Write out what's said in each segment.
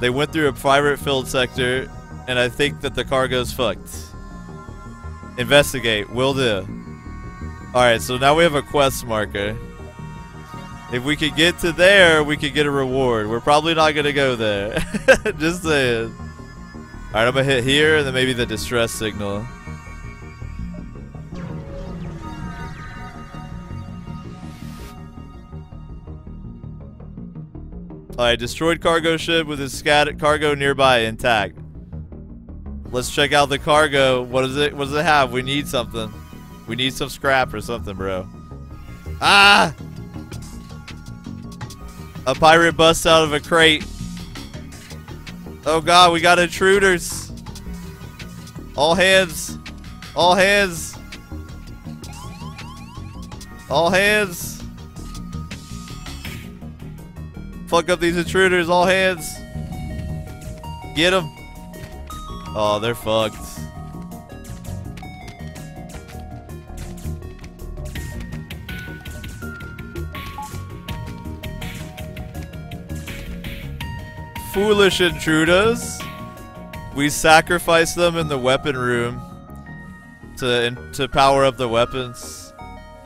They went through a pirate filled sector, and I think that the cargo's fucked. Investigate. Will do. Alright, so now we have a quest marker. If we could get to there, we could get a reward. We're probably not gonna go there. Just saying. Alright, I'm gonna hit here and then maybe the distress signal. Alright, destroyed cargo ship with its scattered cargo nearby intact. Let's check out the cargo. What does it what does it have? We need something. We need some scrap or something, bro. Ah! A pirate busts out of a crate. Oh god, we got intruders. All hands. All hands. All hands. Fuck up these intruders, all hands. Get them. Oh, they're fucked. Foolish intruders. We sacrifice them in the weapon room to to power up the weapons.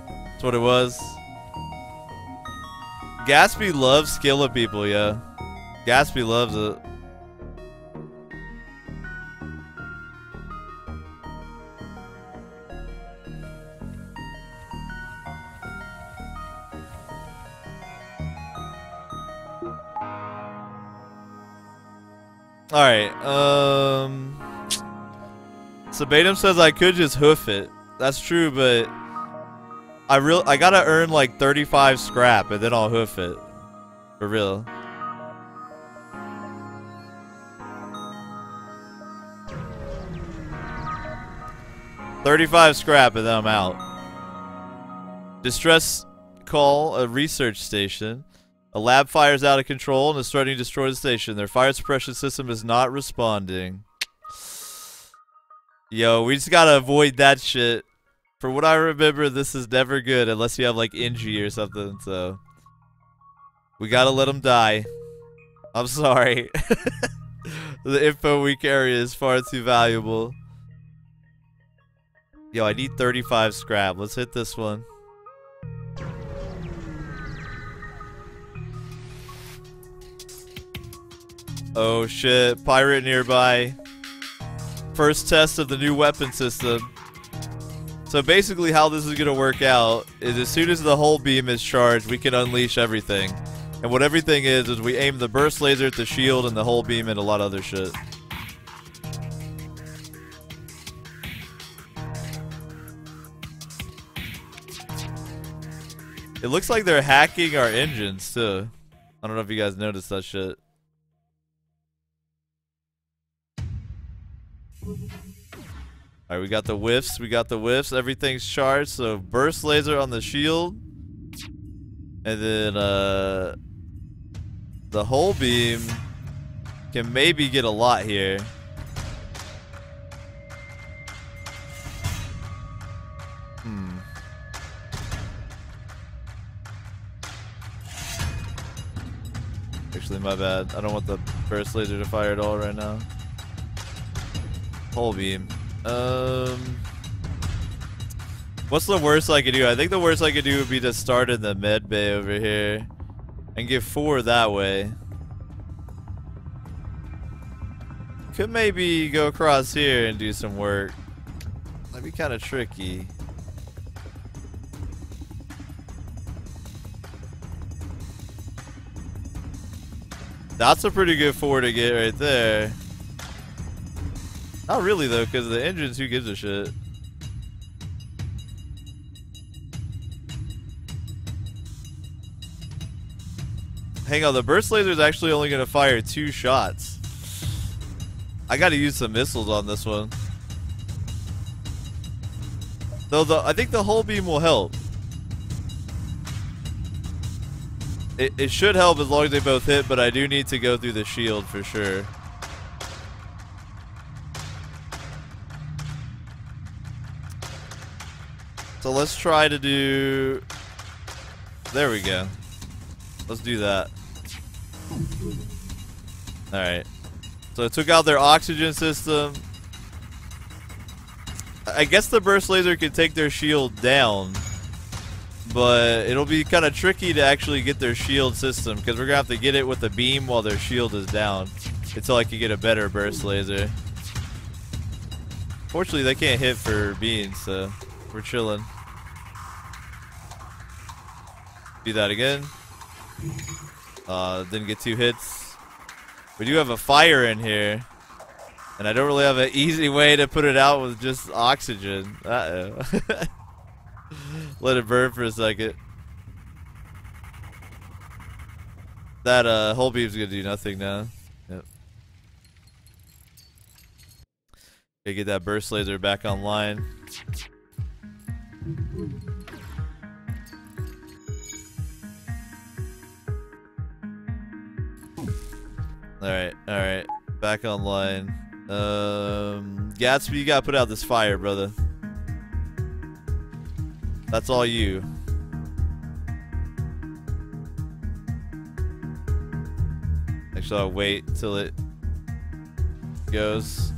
That's what it was. Gatsby loves killing people, yeah. Gatsby loves it. Alright, um... Sabatum says I could just hoof it. That's true, but... I real I gotta earn like 35 scrap and then I'll hoof it. For real. Thirty-five scrap and then I'm out. Distress call a research station. A lab fires out of control and is starting to destroy the station. Their fire suppression system is not responding. Yo, we just gotta avoid that shit. For what I remember, this is never good unless you have like injury or something, so... We gotta let him die. I'm sorry. the info we carry is far too valuable. Yo, I need 35 scrap. Let's hit this one. Oh shit, pirate nearby. First test of the new weapon system. So basically how this is going to work out is as soon as the hull beam is charged, we can unleash everything. And what everything is, is we aim the burst laser at the shield and the hull beam and a lot of other shit. It looks like they're hacking our engines too. I don't know if you guys noticed that shit. Alright, we got the whiffs, we got the whiffs, everything's charged, so burst laser on the shield. And then, uh... The hull beam can maybe get a lot here. Hmm. Actually, my bad. I don't want the burst laser to fire at all right now. Hull beam. Um, what's the worst I could do? I think the worst I could do would be to start in the med bay over here and get four that way. Could maybe go across here and do some work. That'd be kind of tricky. That's a pretty good four to get right there. Not really though, because the engines, who gives a shit? Hang on, the burst laser is actually only going to fire two shots. I got to use some missiles on this one. Though the I think the hull beam will help. It, it should help as long as they both hit, but I do need to go through the shield for sure. Let's try to do... There we go. Let's do that. Alright. So it took out their oxygen system. I guess the burst laser can take their shield down. But it'll be kind of tricky to actually get their shield system because we're going to have to get it with a beam while their shield is down until I can get a better burst laser. Fortunately, they can't hit for beams, so we're chilling. Do that again. Uh, didn't get two hits. We do have a fire in here. And I don't really have an easy way to put it out with just oxygen. Uh-oh. Let it burn for a second. That uh, hull beam's gonna do nothing now. Yep. Get that burst laser back online. Alright, alright. Back online. Um, Gatsby, you gotta put out this fire, brother. That's all you. Actually, I'll wait till it goes.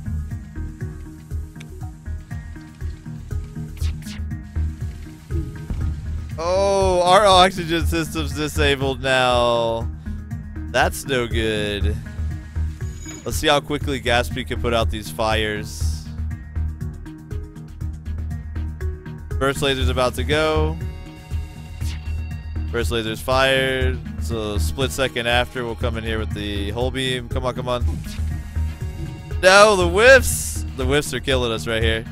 Oh, our oxygen system's disabled now. That's no good. Let's see how quickly Gatsby can put out these fires. First laser's about to go. First laser's fired. So split second after, we'll come in here with the hull beam. Come on, come on. No, the whiffs! The whiffs are killing us right here.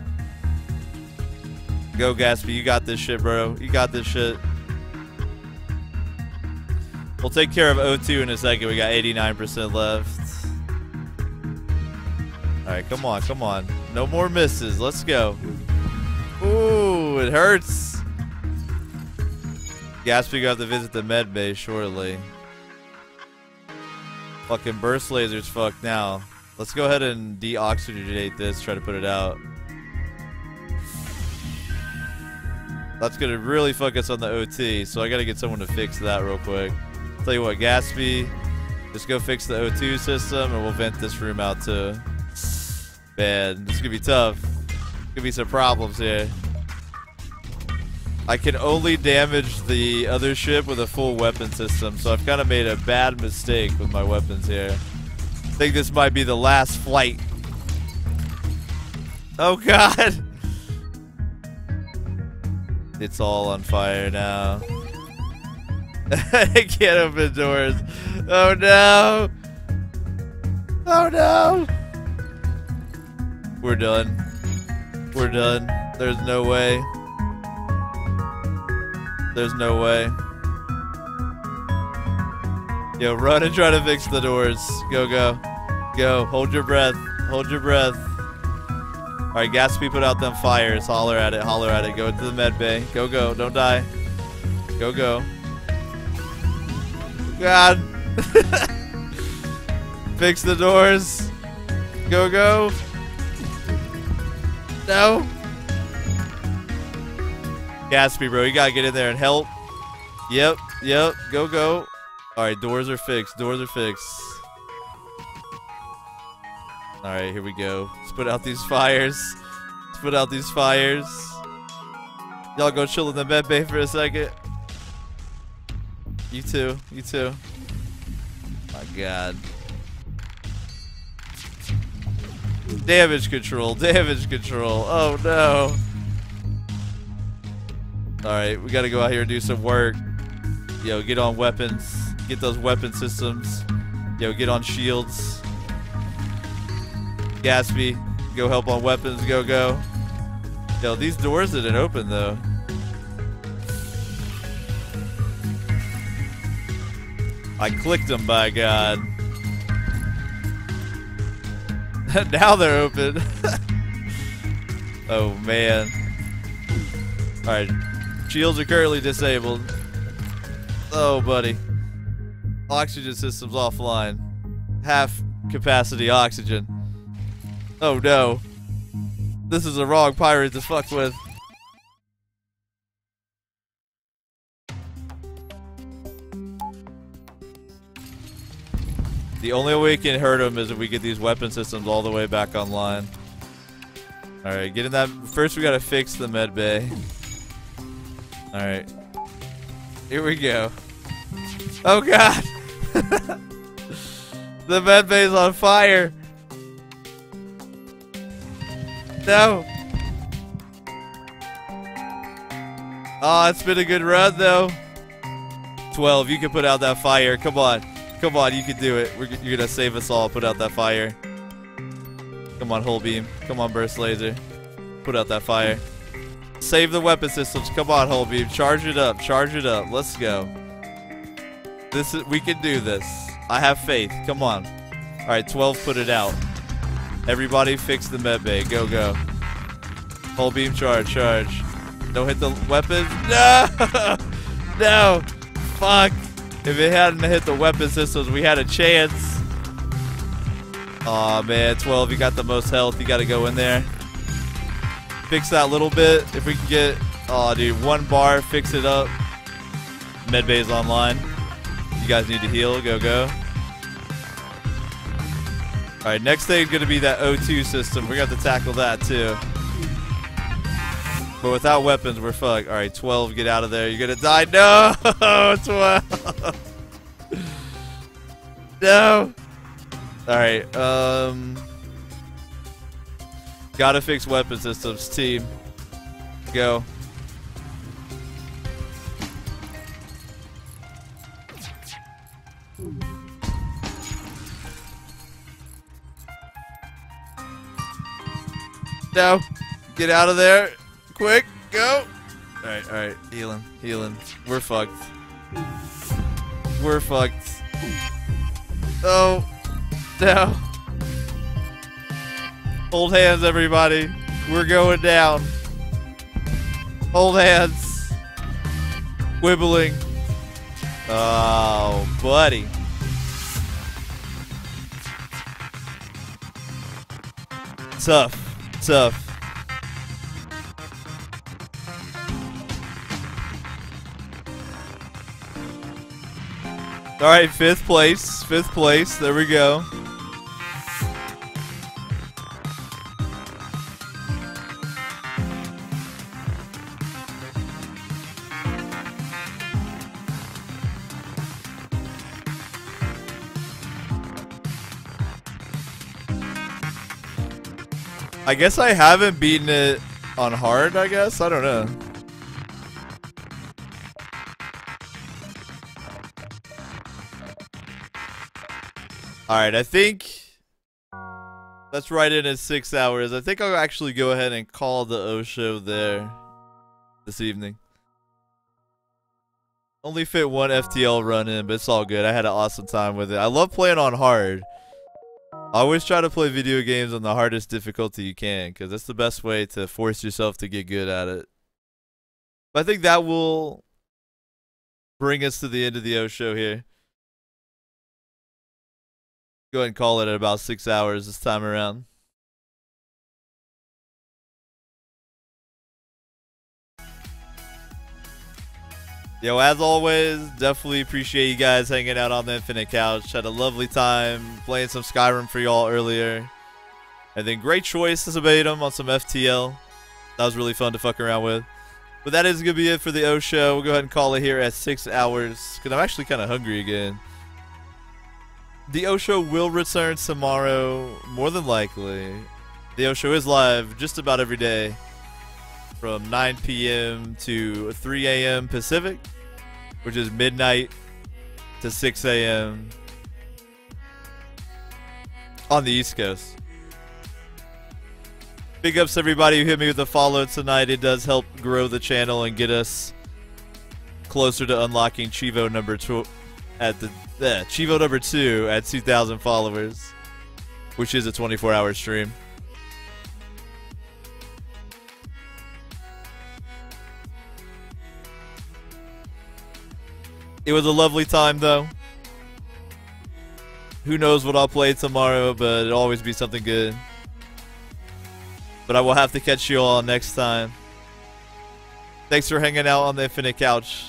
Go, Gatsby. You got this shit, bro. You got this shit. We'll take care of O2 in a second. We got 89% left. Alright, come on, come on. No more misses. Let's go. Ooh, it hurts. Gatsby got to visit the med bay shortly. Fucking burst lasers fucked now. Let's go ahead and deoxygenate this, try to put it out. That's gonna really fuck us on the O2, so I gotta get someone to fix that real quick. Tell you what, Gatsby, just go fix the O2 system and we'll vent this room out too. Man, this is gonna be tough. Gonna be some problems here. I can only damage the other ship with a full weapon system, so I've kind of made a bad mistake with my weapons here. I think this might be the last flight. Oh god! It's all on fire now. I can't open doors. Oh no! Oh no! We're done. We're done. There's no way. There's no way. Yo, run and try to fix the doors. Go, go. Go. Hold your breath. Hold your breath. Alright, Gatsby put out them fires. Holler at it. Holler at it. Go to the med bay. Go, go. Don't die. Go, go. God. Fix the doors. Go, go. No. Gatsby, bro. You gotta get in there and help. Yep. Yep. Go, go. Alright, doors are fixed. Doors are fixed. Alright, here we go. Let's put out these fires. Let's put out these fires. Y'all go chill in the med bay for a second. You too. You too. My god. Damage control. Damage control. Oh no. Alright, we gotta go out here and do some work. Yo, get on weapons. Get those weapon systems. Yo, get on shields. Gatsby, go help on weapons. Go, go. Yo, these doors didn't open though. I clicked them, by God. now they're open. oh, man. Alright. Shields are currently disabled. Oh, buddy. Oxygen system's offline. Half capacity oxygen. Oh, no. This is the wrong pirate to fuck with. The only way we can hurt them is if we get these weapon systems all the way back online. Alright, getting that. First, we gotta fix the med bay. Alright. Here we go. Oh god! the med bay's on fire! No! Oh, it's been a good run though. 12, you can put out that fire. Come on. Come on, you can do it. We're, you're gonna save us all. Put out that fire. Come on, hull beam. Come on, burst laser. Put out that fire. Save the weapon systems. Come on, hull beam. Charge it up. Charge it up. Let's go. This is we can do this. I have faith. Come on. All right, 12 put it out. Everybody fix the med bay. Go, go. Hull beam charge, charge. Don't hit the weapons. No! no! Fuck. If it hadn't hit the weapon systems, we had a chance. Aw, oh, man. 12, you got the most health. You got to go in there. Fix that little bit. If we can get... Oh, dude. One bar. Fix it up. Medbay's online. You guys need to heal. Go, go. Alright, next thing is going to be that O2 system. To have to tackle that, too. But without weapons, we're fucked. Alright, 12, get out of there. You're to die. No! 12! no! Alright, um... Gotta fix weapon systems, team. Go. No. Get out of there. Quick. Go. Alright, alright. Healing. Healing. We're fucked. We're fucked. Oh. No. Hold hands, everybody. We're going down. Hold hands. Wibbling. Oh, buddy. Tough tough. All right, fifth place. Fifth place. There we go. I guess I haven't beaten it on hard, I guess? I don't know. Alright, I think... Let's write in at six hours. I think I'll actually go ahead and call the O show there this evening. Only fit one FTL run in, but it's all good. I had an awesome time with it. I love playing on hard. Always try to play video games on the hardest difficulty you can, because that's the best way to force yourself to get good at it. But I think that will bring us to the end of the O show here. Go ahead and call it at about six hours this time around. Yo, as always, definitely appreciate you guys hanging out on the Infinite Couch. Had a lovely time playing some Skyrim for y'all earlier. And then great choice as a Batum on some FTL. That was really fun to fuck around with. But that is going to be it for the O show. We'll go ahead and call it here at 6 hours. Because I'm actually kind of hungry again. The O show will return tomorrow, more than likely. The O show is live just about every day from 9 p.m. to 3 a.m. Pacific, which is midnight to 6 a.m. on the East Coast. Big ups everybody who hit me with a follow tonight. It does help grow the channel and get us closer to unlocking Chivo number two at the uh, Chivo number two at 2,000 followers, which is a 24-hour stream. It was a lovely time, though. Who knows what I'll play tomorrow, but it'll always be something good. But I will have to catch you all next time. Thanks for hanging out on the Infinite Couch.